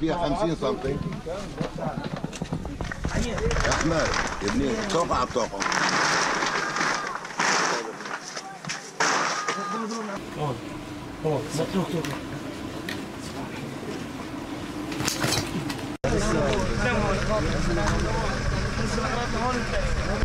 فيها 50 سم أحمد يا ابني طاقه على الطاقة Oh. Thank you.